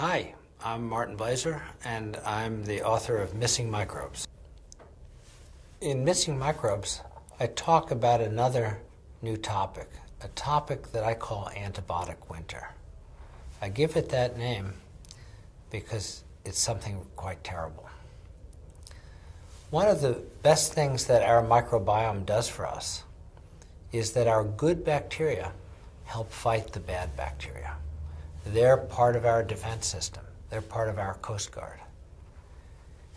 Hi, I'm Martin Blaser, and I'm the author of Missing Microbes. In Missing Microbes, I talk about another new topic, a topic that I call antibiotic winter. I give it that name because it's something quite terrible. One of the best things that our microbiome does for us is that our good bacteria help fight the bad bacteria. They're part of our defense system. They're part of our Coast Guard.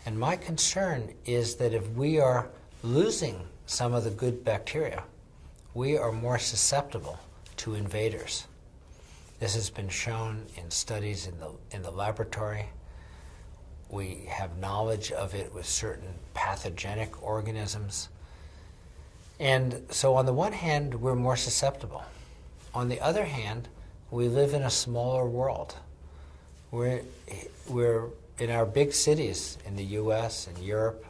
And my concern is that if we are losing some of the good bacteria, we are more susceptible to invaders. This has been shown in studies in the, in the laboratory. We have knowledge of it with certain pathogenic organisms. And so, on the one hand, we're more susceptible. On the other hand, we live in a smaller world. We're, we're in our big cities in the US and Europe,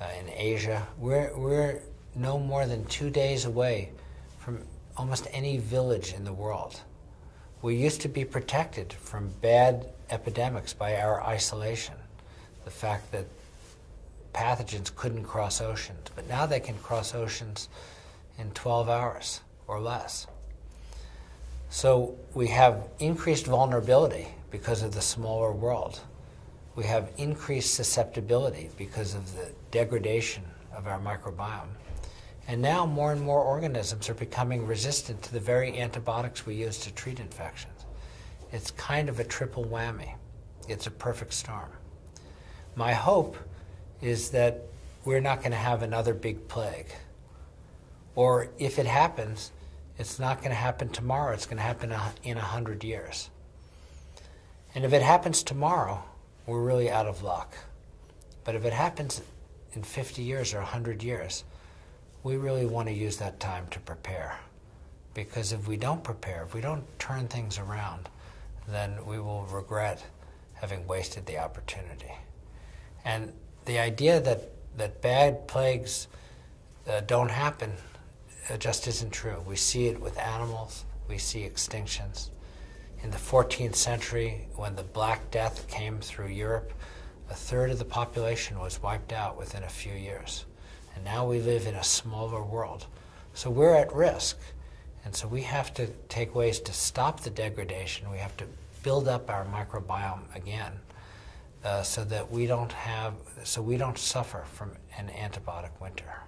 uh, in Asia, we're, we're no more than two days away from almost any village in the world. We used to be protected from bad epidemics by our isolation, the fact that pathogens couldn't cross oceans, but now they can cross oceans in 12 hours or less. So we have increased vulnerability because of the smaller world. We have increased susceptibility because of the degradation of our microbiome. And now more and more organisms are becoming resistant to the very antibiotics we use to treat infections. It's kind of a triple whammy. It's a perfect storm. My hope is that we're not going to have another big plague. Or if it happens, it's not going to happen tomorrow. It's going to happen in a hundred years. And if it happens tomorrow, we're really out of luck. But if it happens in 50 years or 100 years, we really want to use that time to prepare. Because if we don't prepare, if we don't turn things around, then we will regret having wasted the opportunity. And the idea that, that bad plagues uh, don't happen it just isn't true. We see it with animals, we see extinctions. In the 14th century, when the Black Death came through Europe, a third of the population was wiped out within a few years. And now we live in a smaller world. So we're at risk. And so we have to take ways to stop the degradation. We have to build up our microbiome again uh, so that we don't have, so we don't suffer from an antibiotic winter.